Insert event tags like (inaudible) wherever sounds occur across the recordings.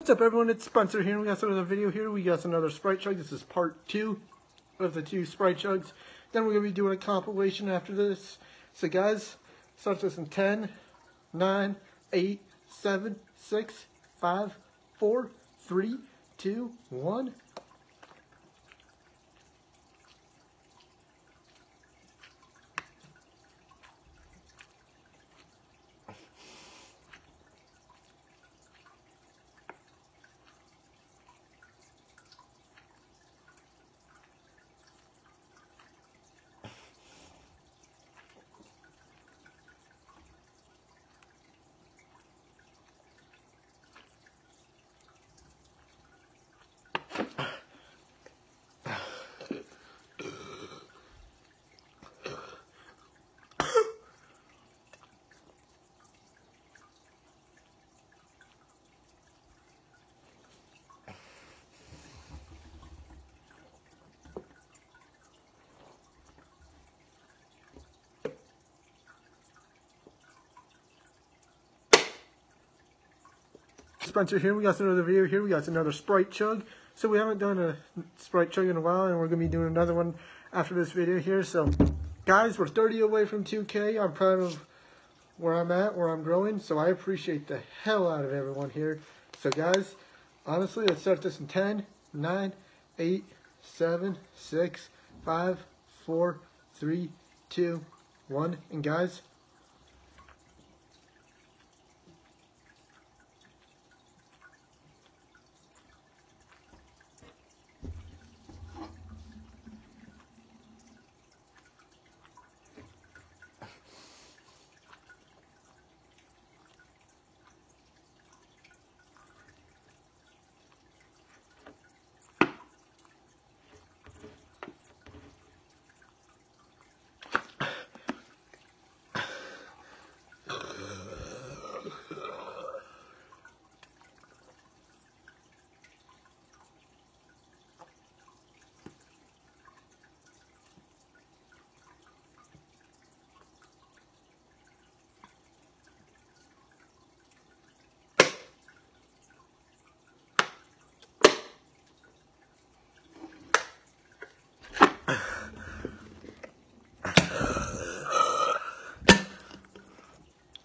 What's up everyone, it's Spencer here, we got another video here, we got another Sprite Chug, this is part 2 of the two Sprite Chugs. Then we're going to be doing a compilation after this. So guys, start this in 10, 9, 8, 7, 6, 5, 4, 3, 2, 1. Spencer here. We got another video here. We got another Sprite Chug. So we haven't done a Sprite Chug in a while, and we're going to be doing another one after this video here. So, guys, we're 30 away from 2K. I'm proud of where I'm at, where I'm growing. So I appreciate the hell out of everyone here. So, guys, honestly, let's start this in 10, 9, 8, 7, 6, 5, 4, 3, 2, 1. And, guys,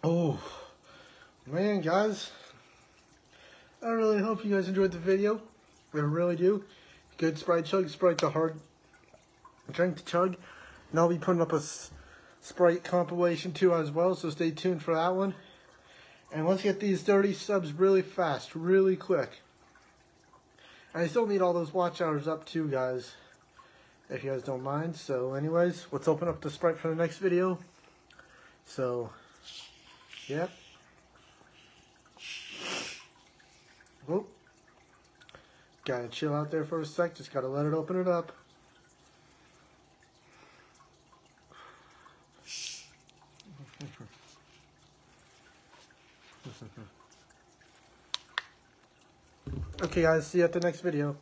Oh, man, guys. I really hope you guys enjoyed the video. I really do. Good Sprite chug. Sprite the hard drink to chug. And I'll be putting up a Sprite compilation too as well, so stay tuned for that one. And let's get these 30 subs really fast, really quick. And I still need all those watch hours up too, guys. If you guys don't mind. So anyways, let's open up the Sprite for the next video. So... Yep. Whoop. Gotta chill out there for a sec. Just gotta let it open it up. (laughs) okay guys, see you at the next video.